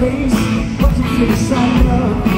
face, watching face I love.